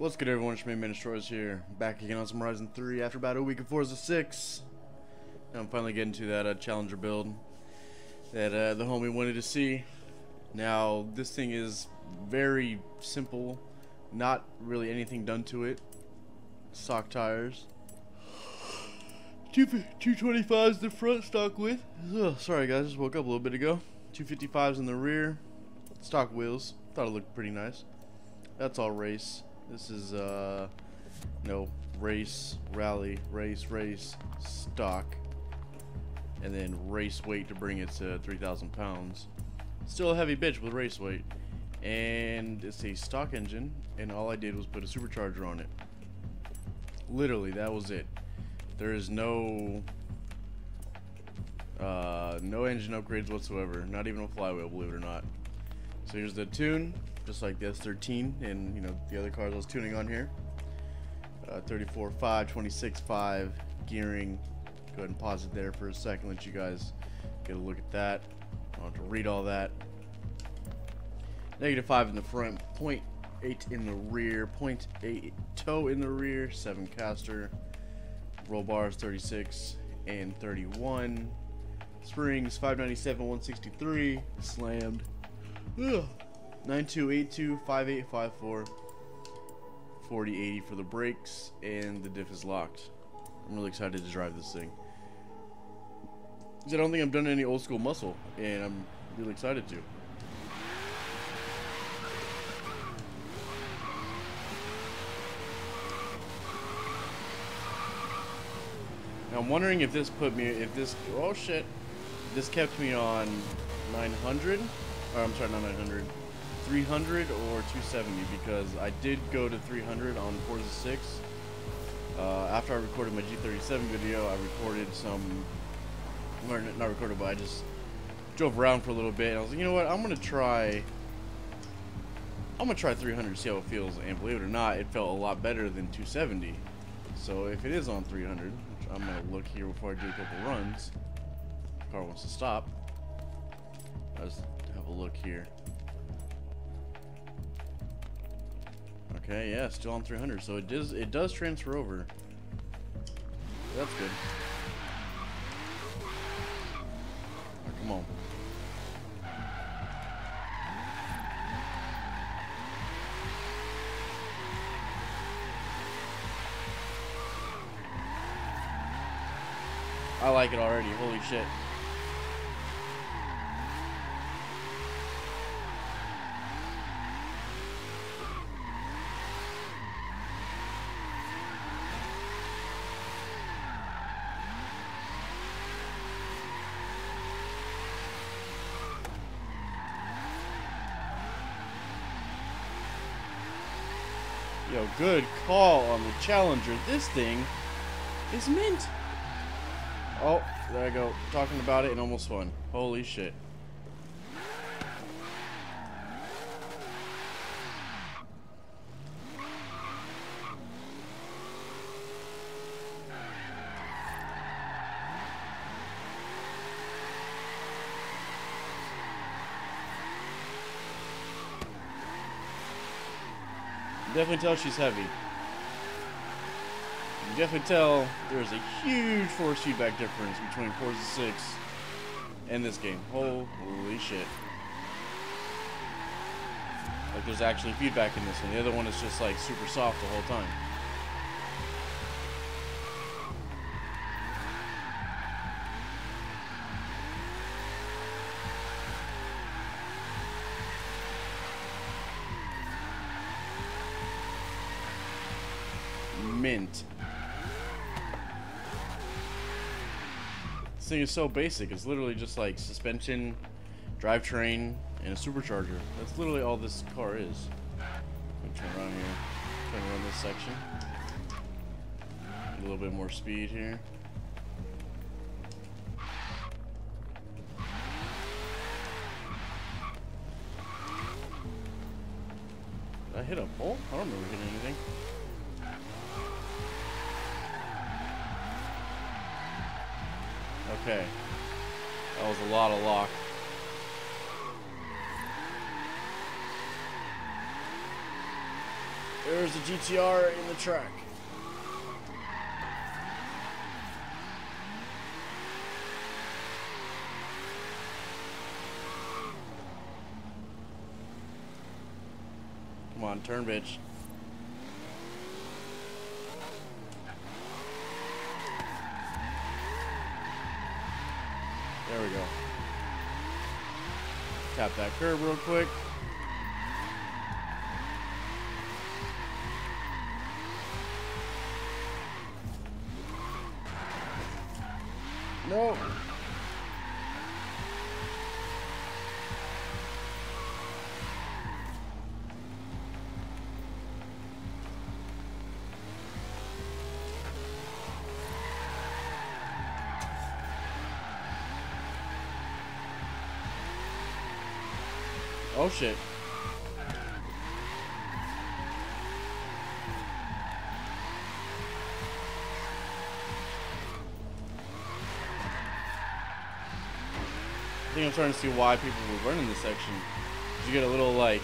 What's good everyone, it's me, Ministroys here, back again on some Horizon 3 after about a week of Forza 6. Now I'm finally getting to that uh, Challenger build that uh, the homie wanted to see. Now, this thing is very simple, not really anything done to it. Stock tires. 225 is the front stock width. Ugh, sorry guys, just woke up a little bit ago. 255s in the rear. Stock wheels. Thought it looked pretty nice. That's all race. This is, uh, no, race, rally, race, race, stock. And then race weight to bring it to 3,000 pounds. Still a heavy bitch with race weight. And it's a stock engine, and all I did was put a supercharger on it. Literally, that was it. There is no uh, no engine upgrades whatsoever. Not even a flywheel, believe it or not. So here's the tune, just like the S13 and you know the other cars I was tuning on here. Uh, 34.5, 26.5 gearing. Go ahead and pause it there for a second. Let you guys get a look at that. I don't have to read all that. Negative 5 in the front, 0.8 in the rear, 0.8 toe in the rear, 7 caster, roll bars 36 and 31, springs 597, 163, slammed, Ugh. 9282, 5854, 4080 for the brakes, and the diff is locked. I'm really excited to drive this thing. I don't think I've done any old school muscle, and I'm really excited to. Now I'm wondering if this put me, if this, oh shit, this kept me on 900, or I'm sorry, not 900, 300 or 270 because I did go to 300 on Forza 6. Uh, after I recorded my G37 video, I recorded some, or not recorded, but I just drove around for a little bit and I was like, you know what, I'm going to try, I'm going to try 300 see how it feels, and believe it or not, it felt a lot better than 270. So if it is on 300, I'm gonna look here before I do a couple runs. Car wants to stop. Have a look here. Okay, yeah, still on 300, so it does it does transfer over. That's good. Oh, come on. I like it already. Holy shit. Yo, good call on the Challenger. This thing is mint. Oh, there I go. Talking about it and almost won. Holy shit. Definitely tell she's heavy. You definitely tell there's a huge force feedback difference between Forza 6 and this game. Holy shit. Like there's actually feedback in this one. The other one is just like super soft the whole time. Mint. This thing is so basic. It's literally just like suspension, drivetrain, and a supercharger. That's literally all this car is. Let me turn around here. Turn around this section. A little bit more speed here. Did I hit a pole? I don't remember hitting anything. Okay. That was a lot of lock. There's the GTR in the track. Come on, turn, bitch. There we go. Tap that curb real quick. No. Oh shit. I think I'm starting to see why people were running this section. You get a little like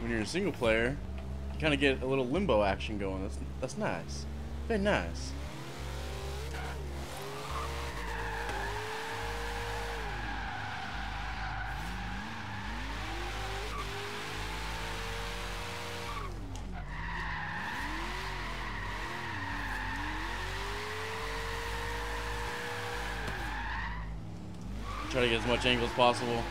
when you're a single player, you kind of get a little limbo action going. That's that's nice. Very nice. Try to get as much angle as possible.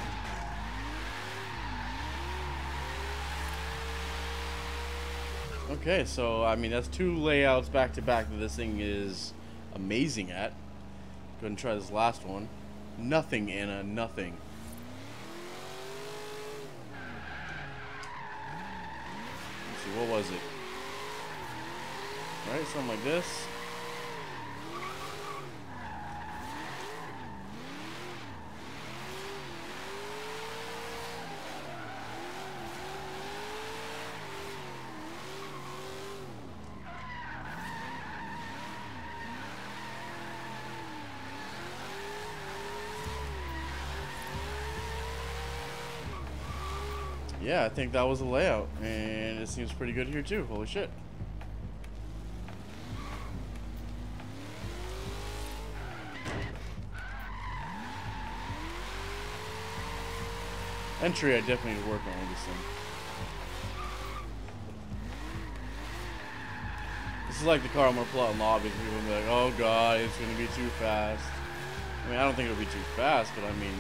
Okay, so I mean that's two layouts back to back that this thing is amazing at. Go ahead and try this last one. Nothing, Anna, nothing. Let's see, what was it? Right, something like this. Yeah, I think that was the layout, and it seems pretty good here too. Holy shit. Entry, I definitely need to work on this thing. This is like the car I'm gonna pull out in lobby. People will be like, "Oh god, it's gonna be too fast." I mean, I don't think it'll be too fast, but I mean,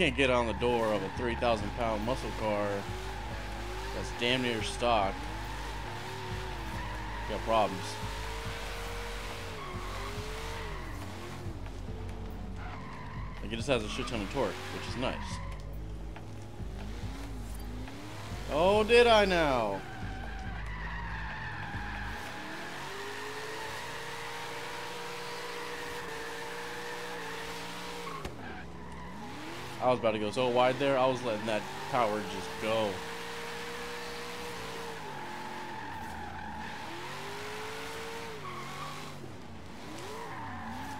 can't get on the door of a 3,000 pound muscle car that's damn near stock, got problems. Like it just has a shit ton of torque, which is nice. Oh, did I now? I was about to go so wide there, I was letting that power just go.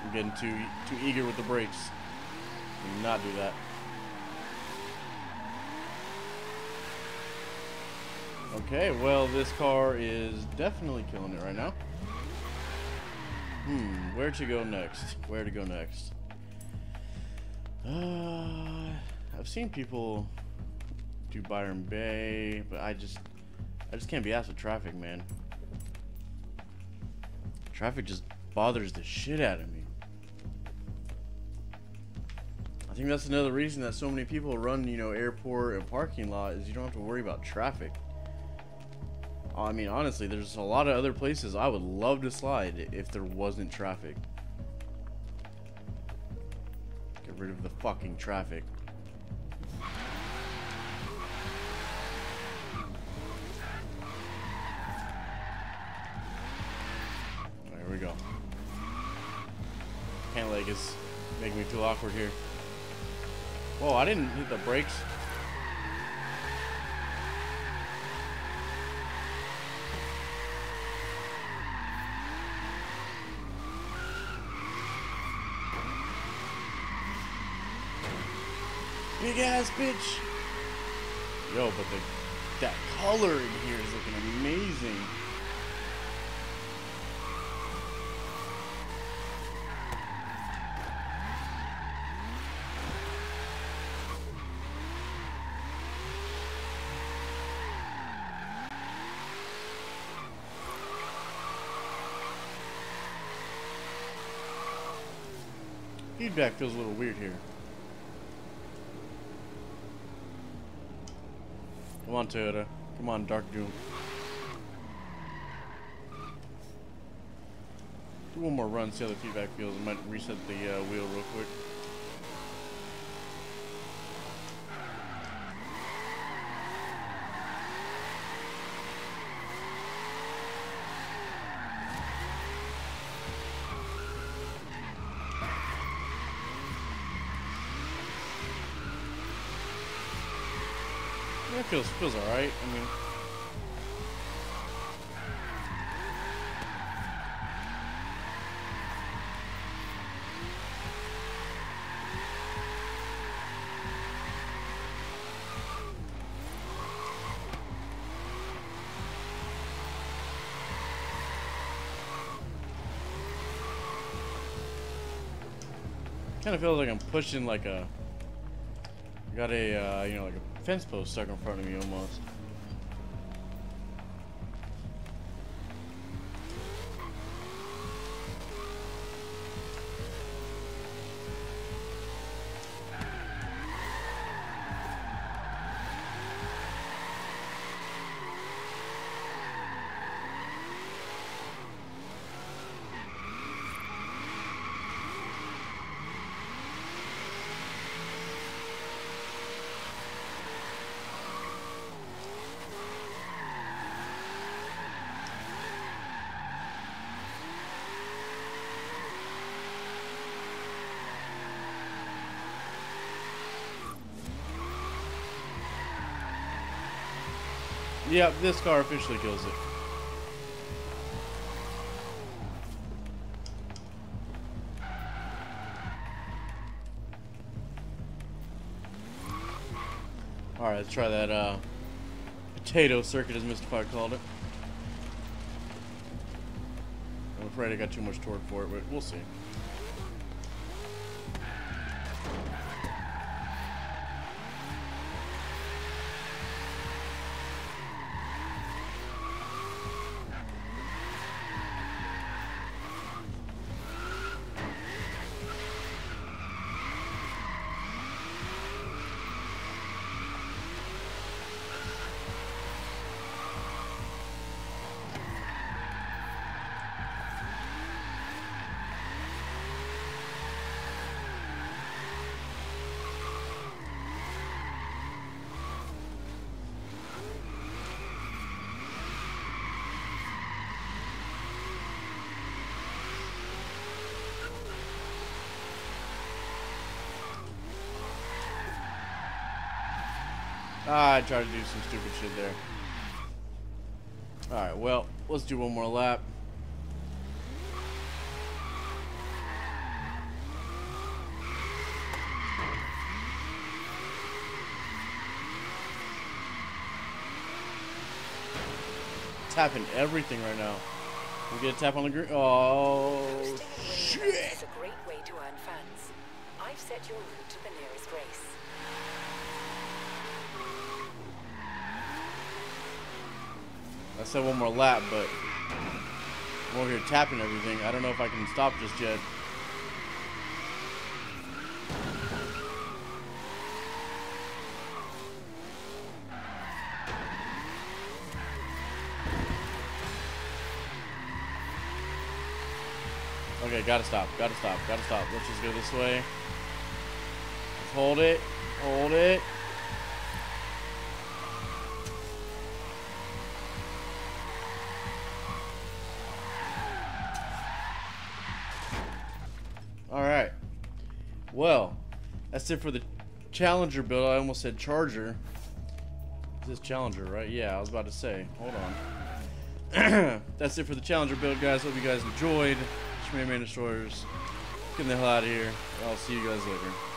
I'm getting too too eager with the brakes. Do not do that. Okay, well this car is definitely killing it right now. Hmm, where to go next? Where to go next? Uh, I've seen people do Byron Bay, but I just, I just can't be asked with traffic, man. Traffic just bothers the shit out of me. I think that's another reason that so many people run, you know, airport and parking lot is you don't have to worry about traffic. I mean, honestly, there's a lot of other places I would love to slide if there wasn't traffic. Rid of the fucking traffic. There we go. Pant leg is making me feel awkward here. Whoa, I didn't hit the brakes. Big ass bitch. Yo, but the that color in here is looking amazing. Feedback feels a little weird here. Come on, Toyota. Come on, Dark Doom. Do one more run, see how the feedback feels. I might reset the uh, wheel real quick. Feels feels alright. I mean, kind of feels like I'm pushing like a got a uh, you know like fence post stuck in front of me almost. Yep, this car officially kills it. Alright, let's try that uh, potato circuit as. Fire called it. I'm afraid I got too much torque for it, but we'll see. Ah, I tried to do some stupid shit there. Alright, well, let's do one more lap. Tapping everything right now. We get a tap on the green. Oh, shit! It's a great way to earn funds. I've set your route to the nearest race. I said one more lap, but I'm over here tapping everything. I don't know if I can stop just yet. Okay, gotta stop, gotta stop, gotta stop. Let's just go this way. Let's hold it, hold it. That's it for the Challenger build. I almost said Charger. Is this is Challenger, right? Yeah, I was about to say. Hold on. that's it for the Challenger build, guys. Hope you guys enjoyed. Schmear Man Destroyers. Getting the hell out of here. I'll see you guys later.